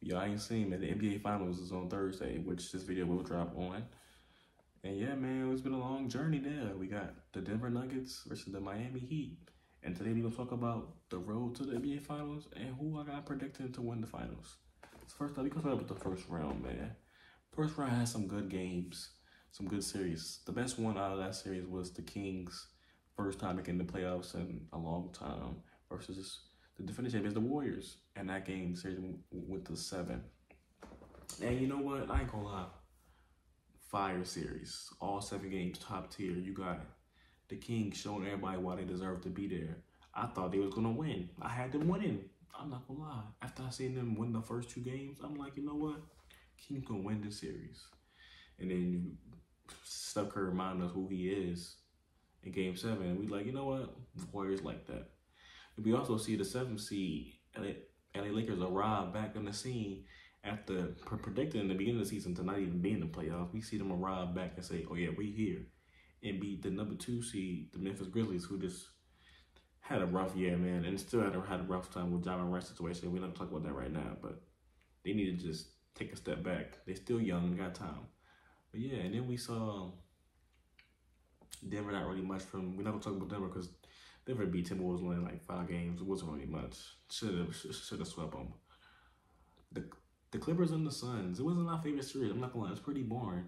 Y'all ain't seen, man. The NBA Finals is on Thursday, which this video will drop on. And yeah, man, it's been a long journey there. We got the Denver Nuggets versus the Miami Heat. And today we're going to talk about the road to the NBA Finals and who I got predicting to win the finals. So first up, we can start with the first round, man. First round had some good games, some good series. The best one out of that series was the Kings' first time making the playoffs in a long time versus the defending champions, the Warriors. And that game series went to seven. And you know what? I ain't gonna lie fire series. All seven games, top tier. You got the Kings showing everybody why they deserve to be there. I thought they was gonna win. I had them winning. I'm not gonna lie. After I seen them win the first two games, I'm like, you know what? Kings gonna win this series. And then Steph Curry reminded us who he is in Game Seven. And we like, you know what? Warriors like that. And we also see the seventh seed, LA, LA Lakers arrive back on the scene after predicting in the beginning of the season to not even be in the playoffs, we see them arrive back and say, "Oh yeah, we here," and beat the number two seed, the Memphis Grizzlies, who just had a rough year, man, and still had a, had a rough time with Ja Morant situation. We're not talk about that right now, but they need to just take a step back. They're still young, got time. But yeah, and then we saw Denver not really much from. We're not gonna talk about Denver because Denver beat Timberwolves in like five games. It wasn't really much. Should have should have swept them. The the Clippers and the Suns. It wasn't my favorite series. I'm not gonna lie, it's pretty boring.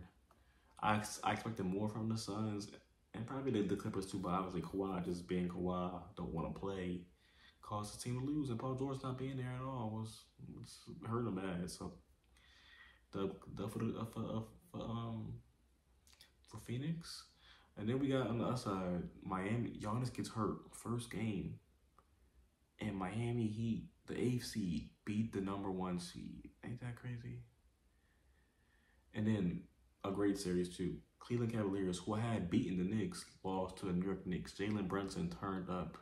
I, I expected more from the Suns and probably the, the Clippers too, but obviously Kawhi just being Kawhi, don't want to play, caused the team to lose, and Paul George not being there at all was, was hurt him bad. So the the for the for, uh, for um for Phoenix, and then we got on the other side Miami. Giannis gets hurt first game, and Miami Heat the eighth seed beat the number one seed. Ain't that crazy? And then a great series too. Cleveland Cavaliers, who had beaten the Knicks, lost to the New York Knicks. Jalen Brunson turned up.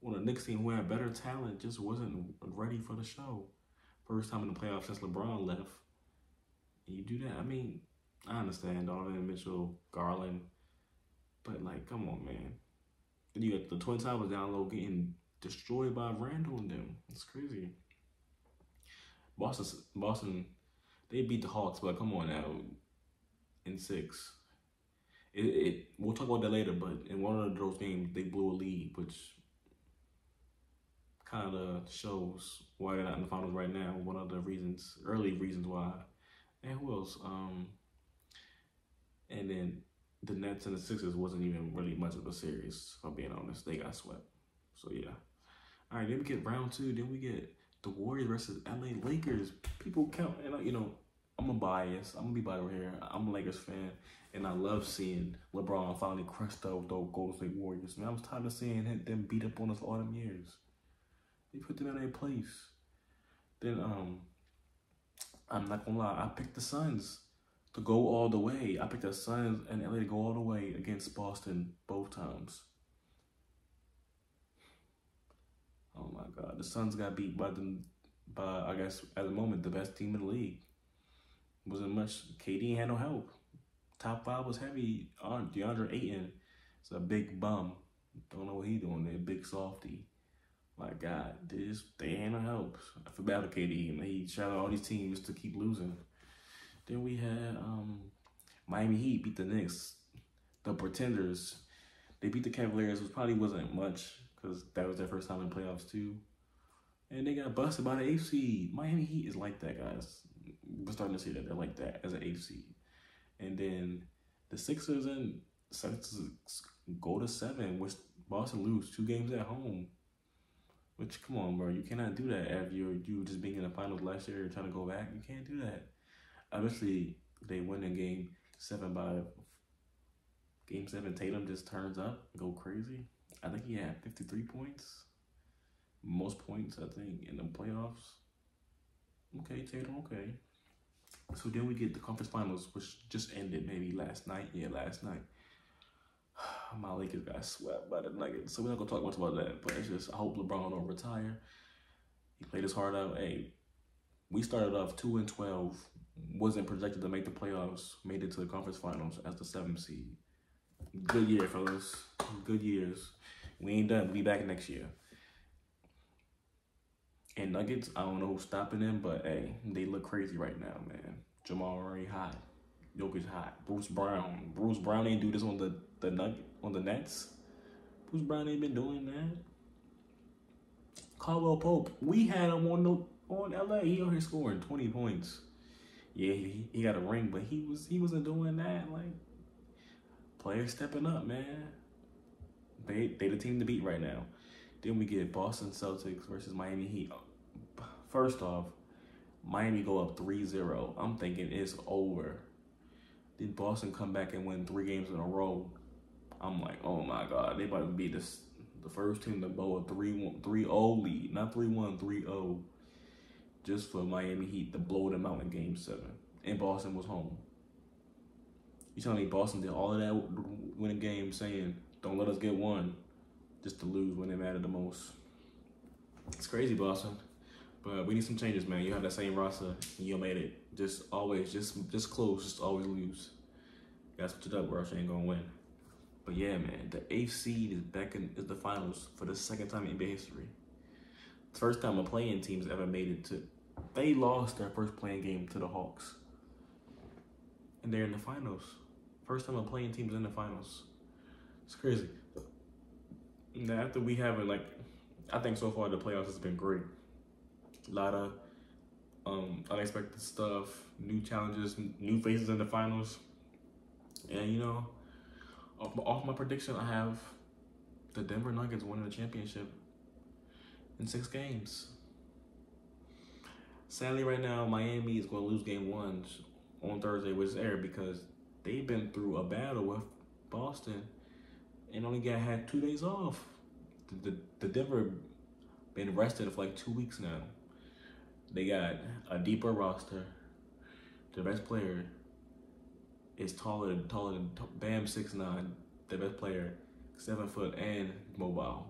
Well, the Knicks team who had better talent just wasn't ready for the show. First time in the playoffs since LeBron left. And you do that. I mean, I understand Donovan Mitchell, Garland, but like, come on, man. You got the Twin Towers down low getting destroyed by Randle and them. It's crazy. Boston, Boston, they beat the Hawks, but come on now, in six. It, it we'll talk about that later, but in one of those games they blew a lead, which kind of shows why they're not in the finals right now. One of the reasons, early reasons why. And who else? Um, and then the Nets and the Sixers wasn't even really much of a series. If I'm being honest, they got swept. So yeah. All right, then we get round two. Then we get the Warriors versus LA Lakers. People count, and you know, I'm a bias. I'm gonna be biased here. I'm a Lakers fan, and I love seeing LeBron finally crush those Golden State Warriors. Man, I was tired of seeing them beat up on us all them years. They put them in their place. Then um, I'm not gonna lie. I picked the Suns to go all the way. I picked the Suns and LA to go all the way against Boston both times. Oh my God, the Suns got beat by the by I guess at the moment the best team in the league. Wasn't much. KD had no help. Top five was heavy on DeAndre Ayton. It's a big bum. Don't know what he doing there. Big softy. My God, this they ain't no help. I feel bad for KD. And he tried all these teams to keep losing. Then we had um, Miami Heat beat the Knicks. The Pretenders. They beat the Cavaliers, which probably wasn't much because that was their first time in playoffs too. And they got busted by the seed. Miami Heat is like that, guys. We're starting to see that they're like that as an seed. And then the Sixers and Sixers go to seven, which Boston lose two games at home. Which come on, bro, you cannot do that after you you just being in the finals last year and trying to go back. You can't do that. Obviously, they win in game seven by game seven. Tatum just turns up, go crazy. I think he had 53 points. Most points, I think, in the playoffs. Okay, Tatum, okay. So then we get the conference finals, which just ended maybe last night. Yeah, last night. My Lakers got swept by the Nuggets. So we're not to talk much about that. But it's just, I hope LeBron don't retire. He played his heart out. Hey, we started off 2 and 12. Wasn't projected to make the playoffs. Made it to the conference finals as the seventh seed. Good year, fellas. Good years. We ain't done. We'll be back next year. And Nuggets, I don't know who's stopping them, but hey, they look crazy right now, man. Jamal Murray hot. Jokic hot. Bruce Brown. Bruce Brown ain't do this on the, the Nugget on the Nets. Bruce Brown ain't been doing that. Caldwell Pope, we had him on the on LA. He on here scoring 20 points. Yeah, he, he got a ring, but he was he wasn't doing that. Like players stepping up, man. They they the team to beat right now. Then we get Boston Celtics versus Miami Heat. First off, Miami go up 3-0. I'm thinking it's over. Did Boston come back and win three games in a row? I'm like, oh my God, they about to be this the first team to blow a 3-0 lead. Not 3-1, 3-0. Just for Miami Heat to blow them out in game seven. And Boston was home. You telling me Boston did all of that winning game saying, don't let us get one just to lose when they mattered the most. It's crazy, Boston. But we need some changes, man. You have that same roster, you made it. Just always, just just close, just always lose. That's what up, Rush ain't gonna win. But yeah, man, the eighth seed is back in is the finals for the second time in NBA history. First time a play-in team's ever made it to. They lost their first play-in game to the Hawks, and they're in the finals. First time a play-in team's in the finals. It's crazy. Now, after we have it, like, I think so far the playoffs has been great. A lot of um, unexpected stuff, new challenges, new faces in the finals. And, you know, off my, off my prediction, I have the Denver Nuggets winning the championship in six games. Sadly, right now, Miami is going to lose game one on Thursday, which is air because they've been through a battle with Boston and only got had two days off. The, the, the Denver been rested for like two weeks now. They got a deeper roster. The best player is taller than taller than Bam six nine. The best player, seven foot and mobile.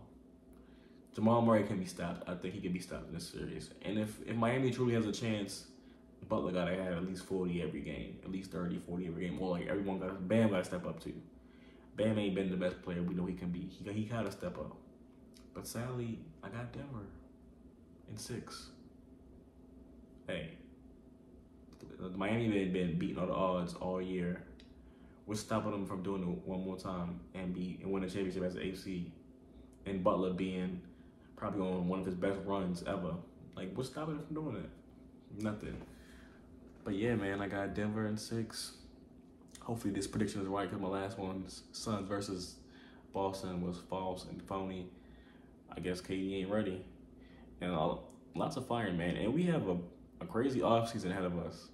Jamal Murray can be stopped. I think he can be stopped in this series. And if, if Miami truly has a chance, Butler gotta have at least 40 every game, at least 30, 40 every game. Or like everyone got Bam gotta step up too. Bam ain't been the best player we know he can be. He he gotta step up. But sadly, I got Denver in six. Hey, Miami been been beating all the odds all year. We're stopping them from doing it one more time and be and win a championship as an AC. And Butler being probably on one of his best runs ever. Like, what's stopping him from doing it? Nothing. But yeah, man, I got Denver in six. Hopefully this prediction is right because my last one, Suns versus Boston, was false and phony. I guess KD ain't ready. And all, lots of fire, man. And we have a, a crazy offseason ahead of us.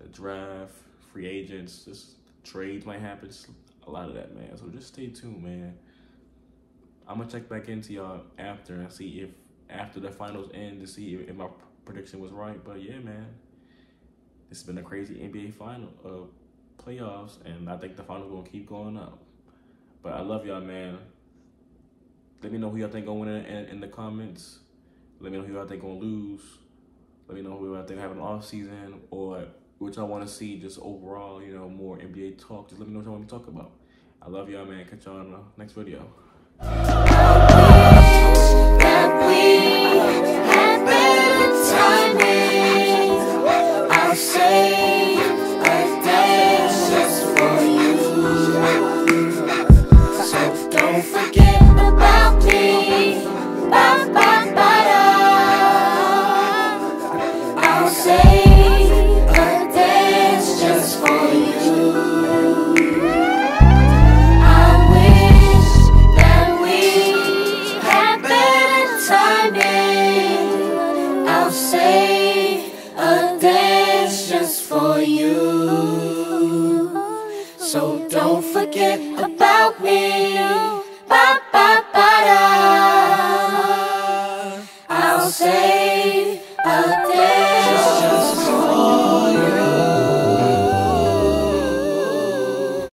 The draft, free agents, just trades might happen. Just a lot of that, man. So just stay tuned, man. I'm gonna check back into y'all after and see if after the finals end to see if, if my prediction was right. But yeah, man, this has been a crazy NBA final uh, playoffs, and I think the finals gonna keep going up. But I love y'all, man. Let me know who y'all think gonna win in, in, in, the comments. Let me know who y'all think gonna lose. Let me know who y'all think having an off season or which I want to see just overall, you know, more NBA talk. Just let me know what you want me to talk about. I love y'all, man. Catch y'all in the next video. Forget about me.